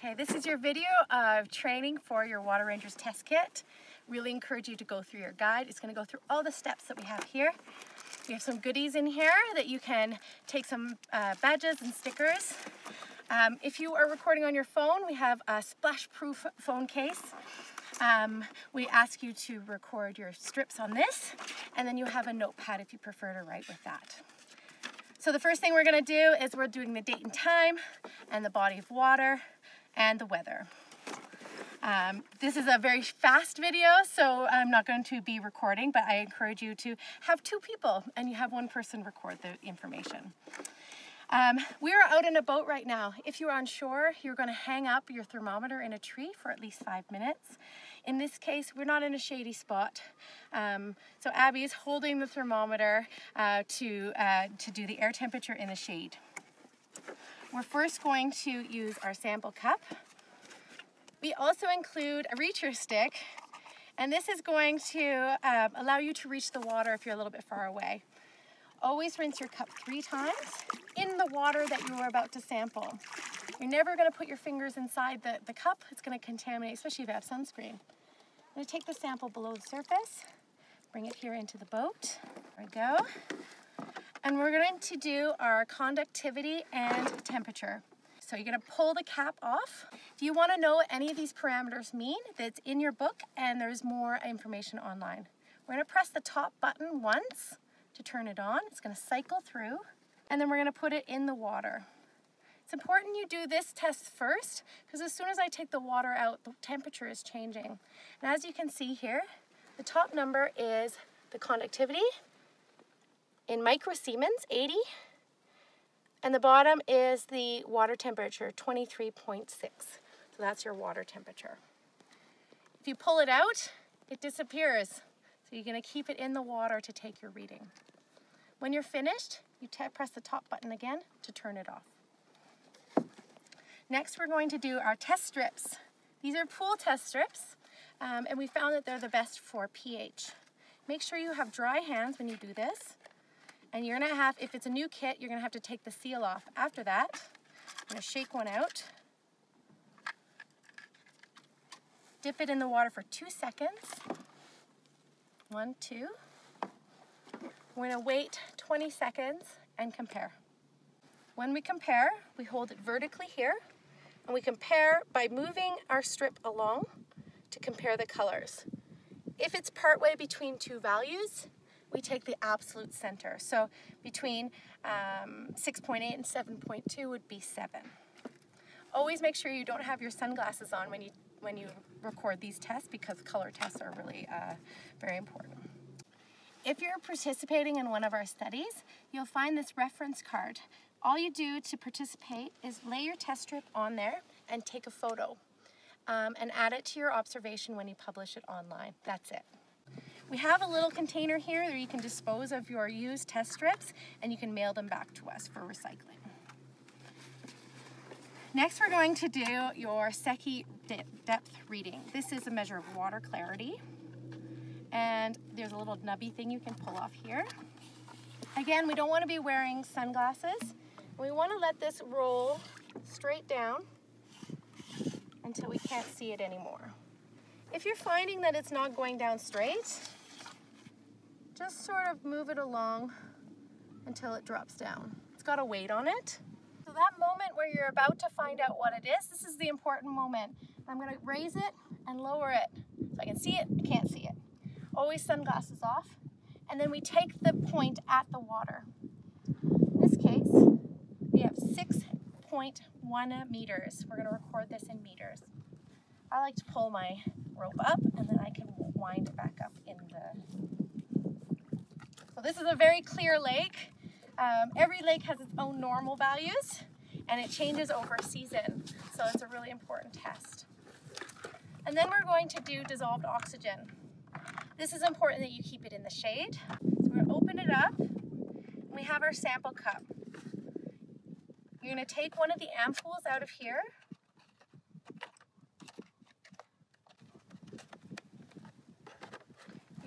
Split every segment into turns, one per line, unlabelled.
Okay, this is your video of training for your Water Rangers test kit. Really encourage you to go through your guide. It's going to go through all the steps that we have here. We have some goodies in here that you can take some uh, badges and stickers. Um, if you are recording on your phone, we have a splash-proof phone case. Um, we ask you to record your strips on this, and then you have a notepad if you prefer to write with that. So the first thing we're gonna do is we're doing the date and time, and the body of water, and the weather. Um, this is a very fast video, so I'm not going to be recording, but I encourage you to have two people and you have one person record the information. Um, we are out in a boat right now. If you're on shore, you're going to hang up your thermometer in a tree for at least five minutes. In this case, we're not in a shady spot. Um, so Abby is holding the thermometer uh, to, uh, to do the air temperature in the shade. We're first going to use our sample cup. We also include a reacher stick, and this is going to uh, allow you to reach the water if you're a little bit far away. Always rinse your cup three times in the water that you are about to sample. You're never gonna put your fingers inside the, the cup. It's gonna contaminate, especially if you have sunscreen. I'm gonna take the sample below the surface, bring it here into the boat. There we go. And we're going to do our conductivity and temperature. So you're gonna pull the cap off. If you wanna know what any of these parameters mean, that's in your book and there's more information online. We're gonna press the top button once to turn it on. It's gonna cycle through and then we're gonna put it in the water. It's important you do this test first because as soon as I take the water out, the temperature is changing. And as you can see here, the top number is the conductivity in microsiemens, 80. And the bottom is the water temperature, 23.6. So that's your water temperature. If you pull it out, it disappears. So you're gonna keep it in the water to take your reading. When you're finished, you press the top button again to turn it off. Next, we're going to do our test strips. These are pool test strips, um, and we found that they're the best for pH. Make sure you have dry hands when you do this. And you're gonna have, if it's a new kit, you're gonna have to take the seal off. After that, I'm gonna shake one out. Dip it in the water for two seconds. One, two. We're gonna wait 20 seconds and compare. When we compare, we hold it vertically here, and we compare by moving our strip along to compare the colors. If it's partway between two values, we take the absolute center. So between um, 6.8 and 7.2 would be 7. Always make sure you don't have your sunglasses on when you, when you record these tests because color tests are really uh, very important. If you're participating in one of our studies, you'll find this reference card. All you do to participate is lay your test strip on there and take a photo um, and add it to your observation when you publish it online. That's it. We have a little container here where you can dispose of your used test strips and you can mail them back to us for recycling. Next, we're going to do your Secchi depth reading. This is a measure of water clarity. And there's a little nubby thing you can pull off here. Again, we don't want to be wearing sunglasses. We want to let this roll straight down until we can't see it anymore. If you're finding that it's not going down straight, just sort of move it along until it drops down. It's got a weight on it. So that moment where you're about to find out what it is, this is the important moment. I'm gonna raise it and lower it. So I can see it, I can't see it. Always sunglasses off. And then we take the point at the water. In this case, we have 6.1 meters. We're gonna record this in meters. I like to pull my rope up and then I can wind it back up in the so this is a very clear lake. Um, every lake has its own normal values and it changes over season. So it's a really important test. And then we're going to do dissolved oxygen. This is important that you keep it in the shade. So we're gonna open it up. We have our sample cup. You're gonna take one of the ampoules out of here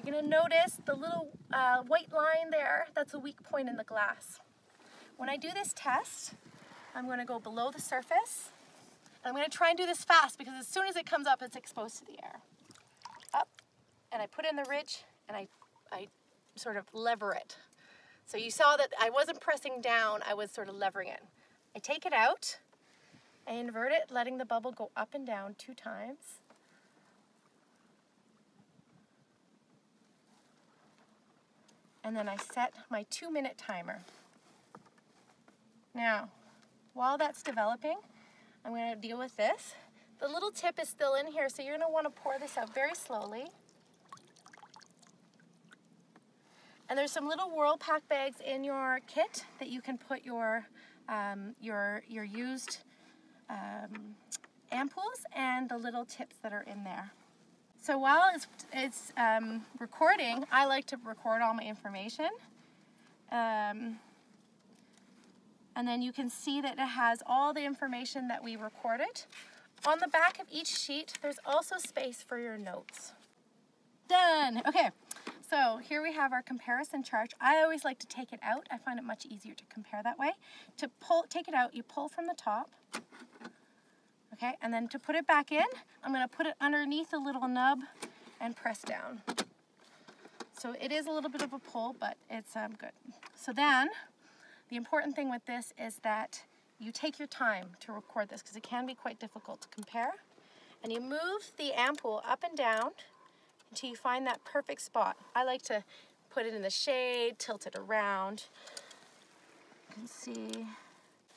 You're gonna notice the little uh, white line there, that's a weak point in the glass. When I do this test, I'm gonna go below the surface I'm gonna try and do this fast because as soon as it comes up, it's exposed to the air. Up, and I put in the ridge and I, I sort of lever it. So you saw that I wasn't pressing down, I was sort of levering it. I take it out, I invert it, letting the bubble go up and down two times. And then I set my two minute timer. Now, while that's developing, I'm gonna deal with this. The little tip is still in here, so you're gonna wanna pour this out very slowly. And there's some little Whirl-Pak bags in your kit that you can put your, um, your, your used um, ampoules and the little tips that are in there. So while it's, it's um, recording, I like to record all my information. Um, and then you can see that it has all the information that we recorded. On the back of each sheet, there's also space for your notes. Done. Okay, so here we have our comparison chart. I always like to take it out. I find it much easier to compare that way. To pull, take it out, you pull from the top. Okay, and then to put it back in, I'm gonna put it underneath a little nub and press down. So it is a little bit of a pull, but it's um, good. So then, the important thing with this is that you take your time to record this because it can be quite difficult to compare. And you move the ampoule up and down until you find that perfect spot. I like to put it in the shade, tilt it around. You can see.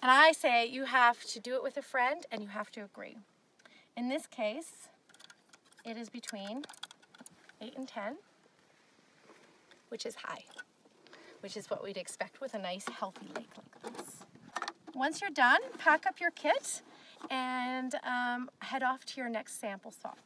And I say you have to do it with a friend and you have to agree. In this case, it is between 8 and 10, which is high which is what we'd expect with a nice healthy lake like this. Once you're done, pack up your kit and um, head off to your next sample spot.